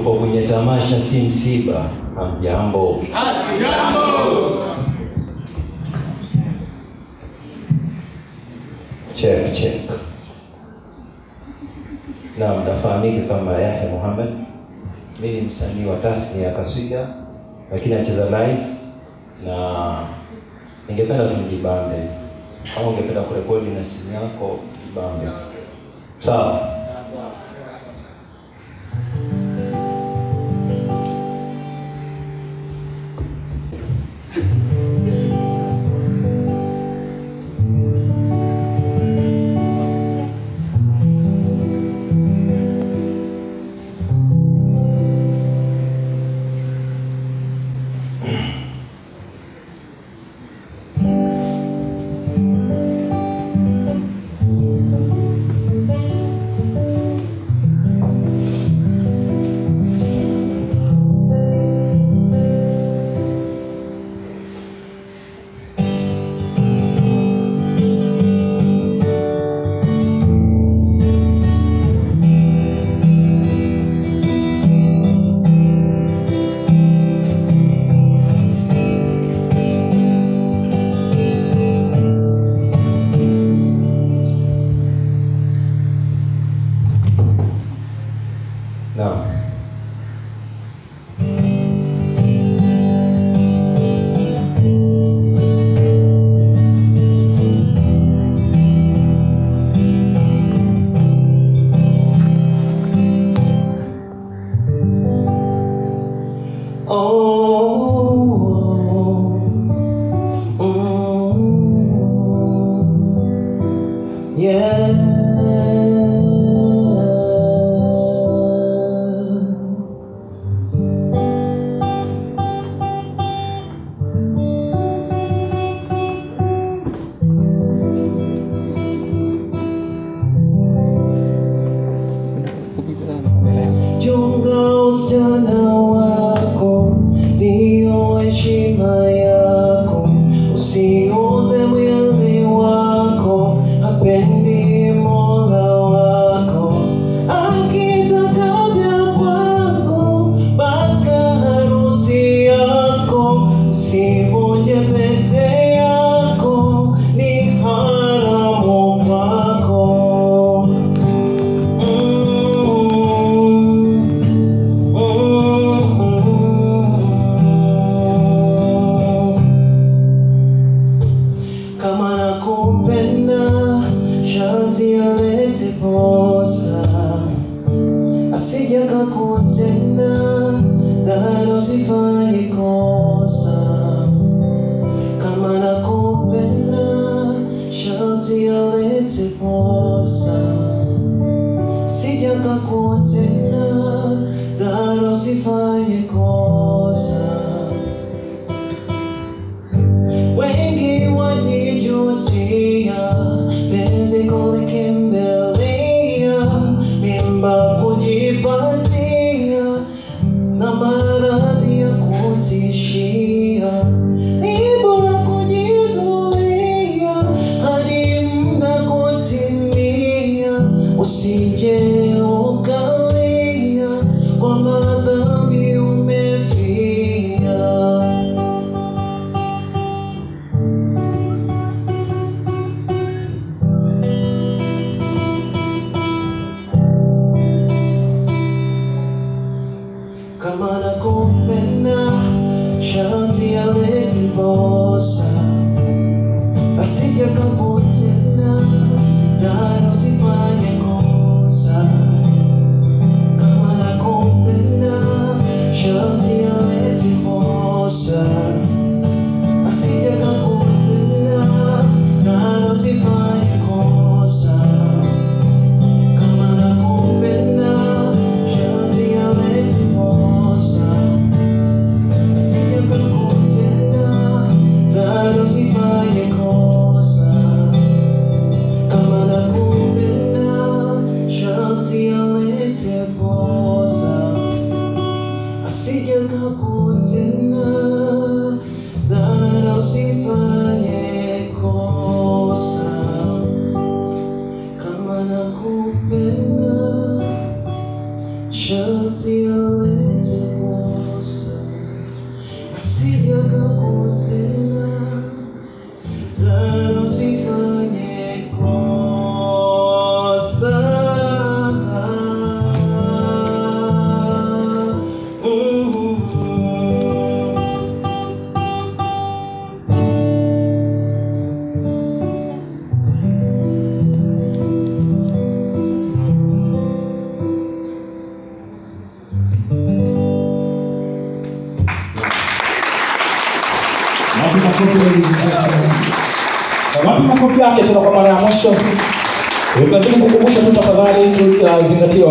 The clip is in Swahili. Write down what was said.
tuko kwenye tamasha, si msiba. Hamjambo? Check check. Naam, nafahamika kama Yahya Muhammad. Mimi ni msanii wa tasnia ya kaswida, lakini nacheza live na ningependa tumjibambe. Kama ungependa kurekodi na simu yako, jibambe. Sawa? Kama nakupenda sharti alete posa, asija kakutenda dada, usifanye kosa. Kama nakupenda sharti alete posa sija kakutenda music only came I see your composing now. Wapi makofi yake tena kwa mara ya mwisho? Lazima kukumbusha tu tafadhali tuzingatie